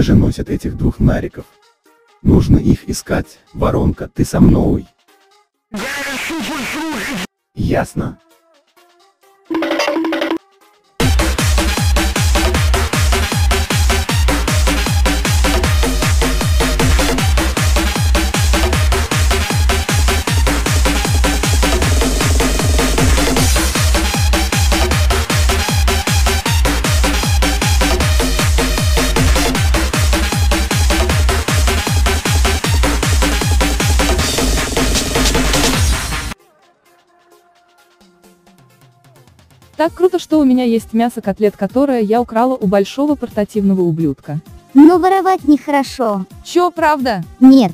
Где же носят этих двух нариков? Нужно их искать, воронка, ты со мной. Ясно. Так круто, что у меня есть мясо котлет, которое я украла у большого портативного ублюдка. Но воровать нехорошо. Чё, правда? Нет.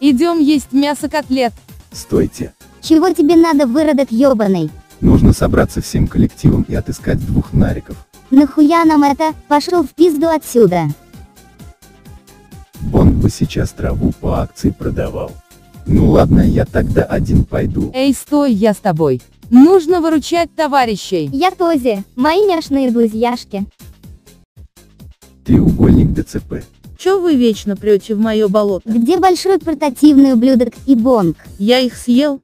Идем есть мясо котлет. Стойте. Чего тебе надо, выродок ёбаный? Нужно собраться всем коллективом и отыскать двух нариков. Нахуя нам это? Пошел в пизду отсюда. Бонд бы сейчас траву по акции продавал. Ну ладно, я тогда один пойду. Эй, стой, я с тобой. Нужно выручать товарищей. Я Този, мои няшные друзьяшки. Треугольник ДЦП. Чё вы вечно прете в мое болото? Где большой портативный ублюдок и бонг? Я их съел?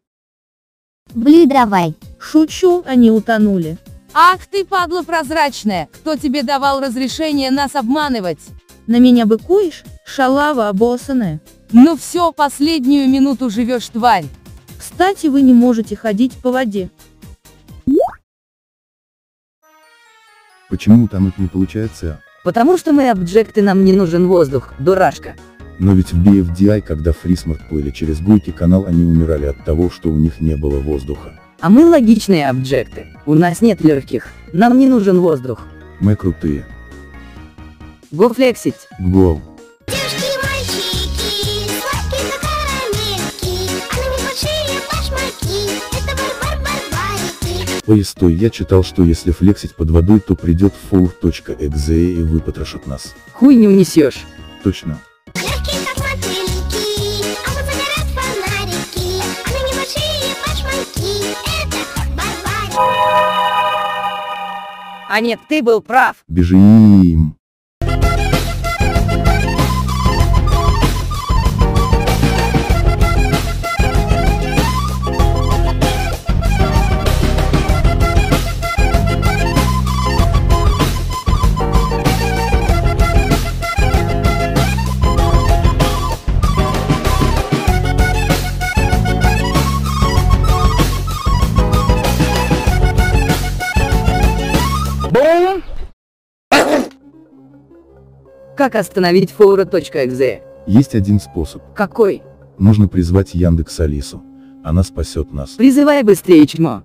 Блюй давай. Шучу, они утонули. Ах ты, падла прозрачная, кто тебе давал разрешение нас обманывать? На меня быкуешь? Шалава обоссанная. Ну все, последнюю минуту живешь, тварь. Кстати, вы не можете ходить по воде. Почему утонуть не получается? Потому что мы объекты, нам не нужен воздух, дурашка. Но ведь в BFDI, когда Фрисмарт плыли через Goiky канал, они умирали от того, что у них не было воздуха. А мы логичные объекты. У нас нет легких. Нам не нужен воздух. Мы крутые. Го флексить. Гоу. Бар-бар-барбарики. Ой, стой, я читал, что если флексить под водой, то придет four.exe и выпотрошит нас. Хуй не унесешь. Точно. Легкие как мотыльки, а а. А нет, ты был прав. Бежим. Как остановить фоура.exe? Есть один способ. Какой? Нужно призвать Яндекс Алису. Она спасет нас. Призывай быстрее, чмо.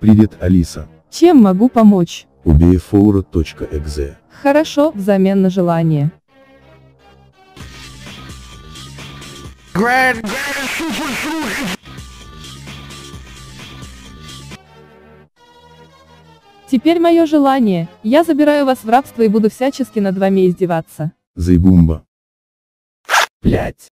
Привет, Алиса. Чем могу помочь? Убей foura.exe. Хорошо, взамен на желание. Теперь мое желание, я забираю вас в рабство и буду всячески над вами издеваться. Заебумба. Блять.